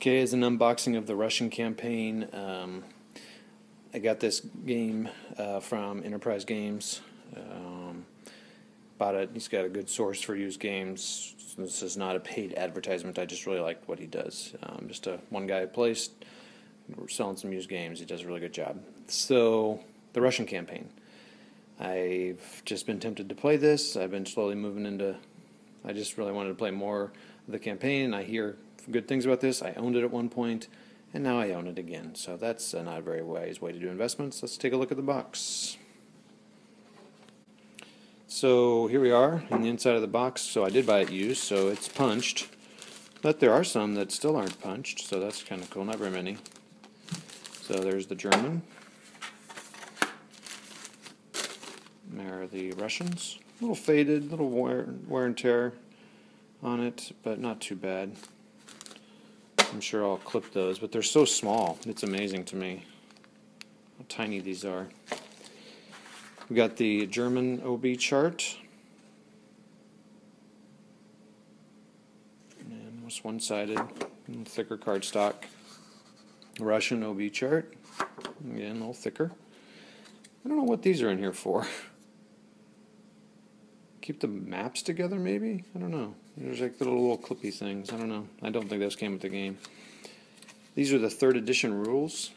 Okay, as an unboxing of the Russian campaign, um, I got this game uh, from Enterprise Games. Um, bought it. He's got a good source for used games. This is not a paid advertisement. I just really like what he does. Um, just a one guy placed. Selling some used games. He does a really good job. So the Russian campaign. I've just been tempted to play this. I've been slowly moving into. I just really wanted to play more of the campaign. I hear good things about this. I owned it at one point, and now I own it again. So that's not a very wise way to do investments. Let's take a look at the box. So here we are in the inside of the box. So I did buy it used, so it's punched. But there are some that still aren't punched, so that's kind of cool. Not very many. So there's the German. There are the Russians. A little faded, a little wear, wear and tear on it, but not too bad. I'm sure I'll clip those, but they're so small. It's amazing to me how tiny these are. We got the German OB chart. And it's one-sided, thicker cardstock. Russian OB chart. Again, a little thicker. I don't know what these are in here for. Keep the maps together, maybe? I don't know. There's like little, little clippy things. I don't know. I don't think those came with the game. These are the third edition rules.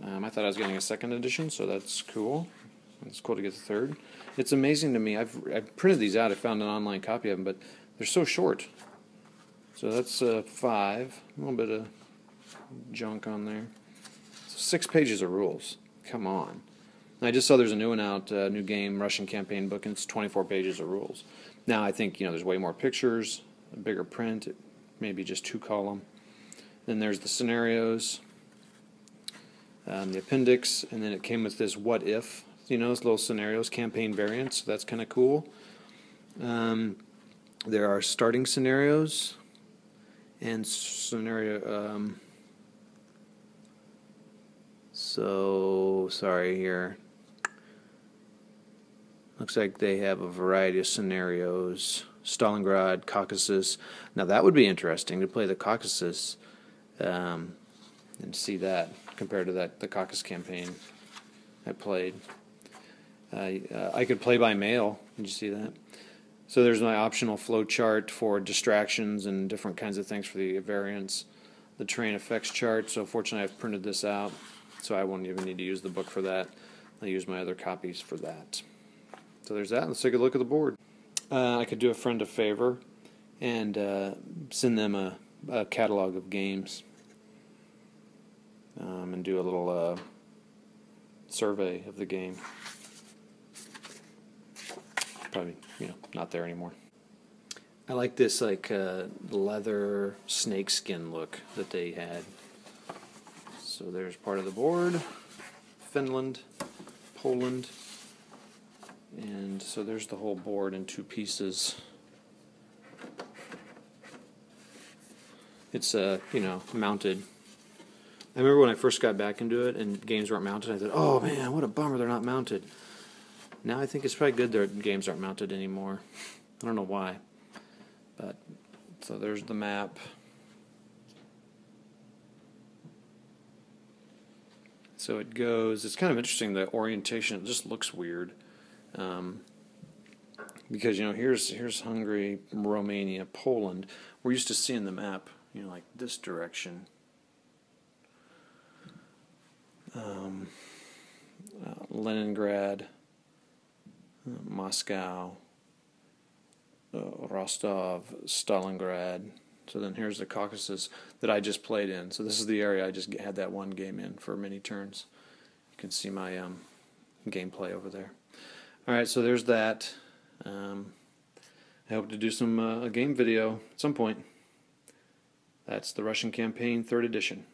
Um, I thought I was getting a second edition, so that's cool. It's cool to get the third. It's amazing to me. I've, I've printed these out. I found an online copy of them, but they're so short. So that's uh, five. A little bit of junk on there. So six pages of rules. Come on. I just saw there's a new one out, a new game, Russian campaign book, and it's 24 pages of rules. Now I think you know there's way more pictures, a bigger print, maybe just two column. Then there's the scenarios, um, the appendix, and then it came with this what if, you know, little scenarios, campaign variants. So that's kind of cool. Um, there are starting scenarios and scenario. Um, so sorry here. Looks like they have a variety of scenarios. Stalingrad, Caucasus. Now that would be interesting to play the Caucasus um, and see that compared to that the Caucasus campaign I played. Uh, I could play by mail. Did you see that? So there's my optional flow chart for distractions and different kinds of things for the variants. The terrain effects chart. So fortunately, I've printed this out, so I won't even need to use the book for that. I use my other copies for that. So there's that. Let's take a look at the board. Uh, I could do a friend a favor and uh, send them a, a, catalog of games um, and do a little uh, survey of the game. Probably, you know, not there anymore. I like this like uh, leather snakeskin look that they had. So there's part of the board. Finland, Poland, and so there's the whole board in two pieces. It's uh, you know, mounted. I remember when I first got back into it and games weren't mounted, I thought, oh man, what a bummer they're not mounted. Now I think it's probably good their games aren't mounted anymore. I don't know why. But so there's the map. So it goes, it's kind of interesting, the orientation, it just looks weird. Um, because you know here's here's Hungary, Romania, Poland. We're used to seeing the map, you know, like this direction. Um, uh, Leningrad, uh, Moscow, uh, Rostov, Stalingrad. So then here's the Caucasus that I just played in. So this is the area I just had that one game in for many turns. You can see my um, gameplay over there. All right, so there's that. Um, I hope to do some uh, a game video at some point. That's the Russian campaign, third edition.